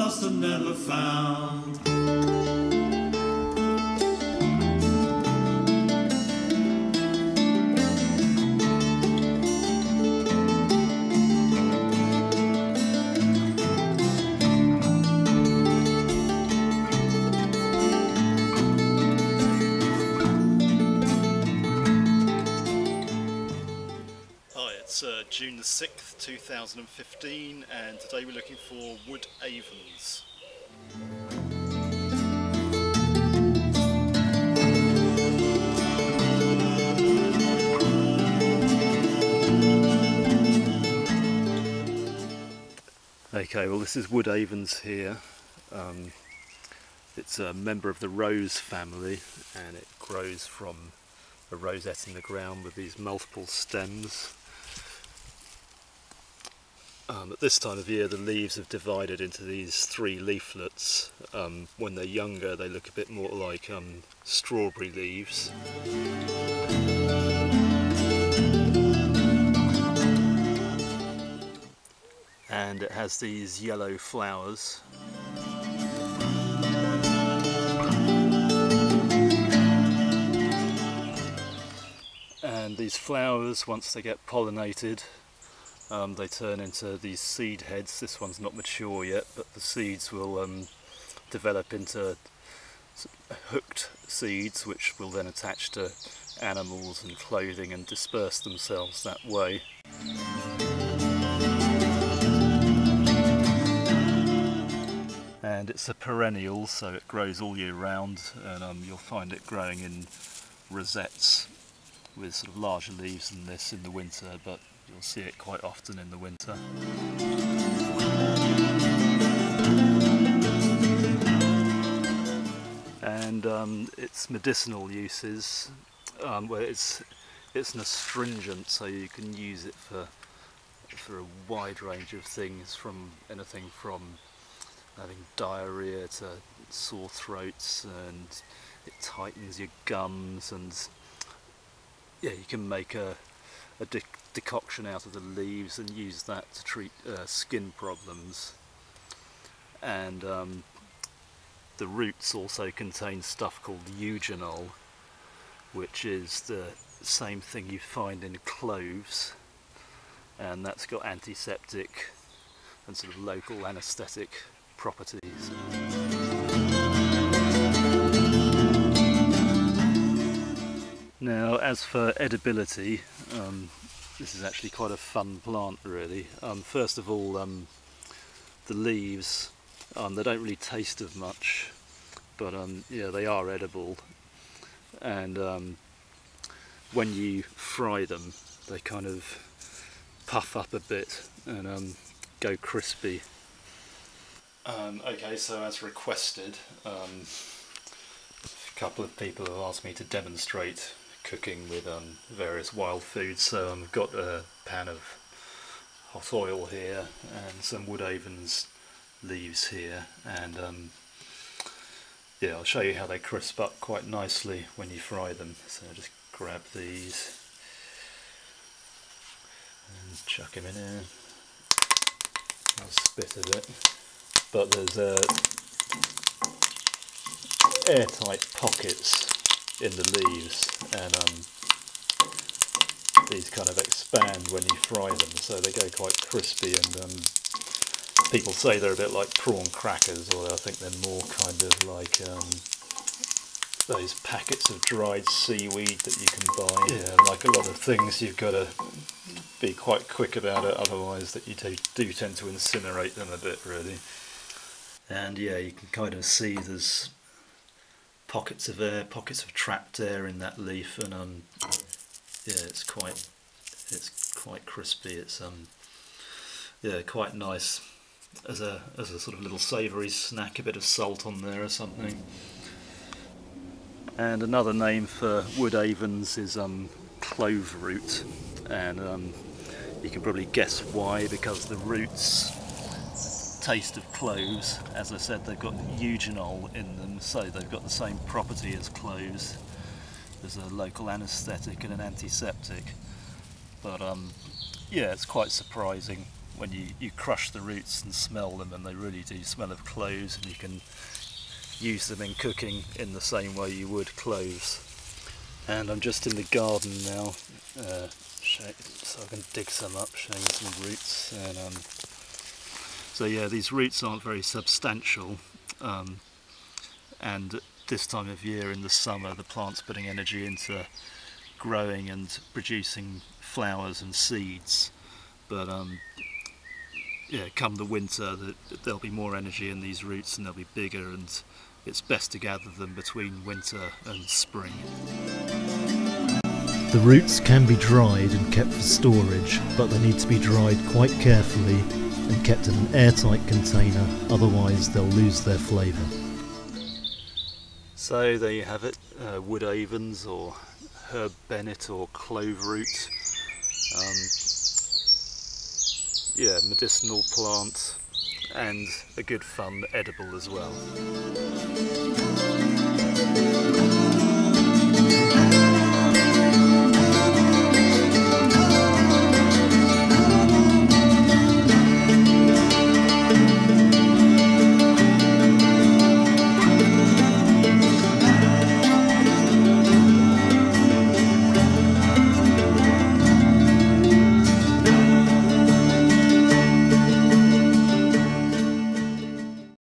lost and never found. Uh, June the 6th, 2015, and today we're looking for Wood Avens. Okay, well this is Wood Avens here. Um, it's a member of the rose family and it grows from a rosette in the ground with these multiple stems. Um, at this time of year the leaves have divided into these three leaflets. Um, when they're younger they look a bit more like um, strawberry leaves. And it has these yellow flowers and these flowers once they get pollinated um, they turn into these seed heads. This one's not mature yet but the seeds will um, develop into hooked seeds which will then attach to animals and clothing and disperse themselves that way. And it's a perennial so it grows all year round and um, you'll find it growing in rosettes with sort of larger leaves than this in the winter, but you'll see it quite often in the winter. And um, its medicinal uses, um, well, it's it's an astringent, so you can use it for for a wide range of things, from anything from having diarrhea to sore throats, and it tightens your gums and yeah, you can make a, a de- decoction out of the leaves and use that to treat uh, skin problems. And um, the roots also contain stuff called eugenol, which is the same thing you find in cloves, and that's got antiseptic and sort of local anaesthetic properties. Now, as for edibility, um, this is actually quite a fun plant, really. Um, first of all, um, the leaves, um, they don't really taste of much, but um, yeah, they are edible. And um, when you fry them, they kind of puff up a bit and go crispy. okay, so as requested, a couple of people have asked me to demonstrate cooking with um, various wild foods. So um, I've got a pan of hot oil here and some wood avens leaves here, and um, yeah, I'll show you how they crisp up quite nicely when you fry them. So just grab these and chuck them in here. I'll spit a bit, but there's uh, airtight pockets in the leaves and um, these kind of expand when you fry them so they go quite crispy and um, people say they're a bit like prawn crackers although I think they're more kind of like um, those packets of dried seaweed that you can buy. Yeah, like a lot of things you've got to be quite quick about it otherwise that you do, do tend to incinerate them a bit really. And yeah, you can kind of see there's pockets of air, pockets of trapped air in that leaf, and um, yeah, it's quite, it's quite crispy. It's um, yeah, quite nice as a as a sort of little savoury snack. A bit of salt on there or something. And another name for wood avens is um, clove root, and um, you can probably guess why because the roots taste of cloves. As I said, they've got eugenol in them, so they've got the same property as cloves. There's a local anaesthetic and an antiseptic. But um, yeah, it's quite surprising when you, you crush the roots and smell them and they really do smell of cloves and you can use them in cooking in the same way you would cloves. And I'm just in the garden now, uh, so I can dig some up, showing some roots. And um, so yeah, these roots aren't very substantial, um, and this time of year in the summer, the plant's putting energy into growing and producing flowers and seeds. But um, yeah, come the winter, the, there'll be more energy in these roots and they'll be bigger and it's best to gather them between winter and spring. The roots can be dried and kept for storage, but they need to be dried quite carefully and kept in an airtight container, otherwise they'll lose their flavour. So there you have it, uh, wood avens or herb bennet or clove root. Um, yeah, medicinal plant and a good fun edible as well.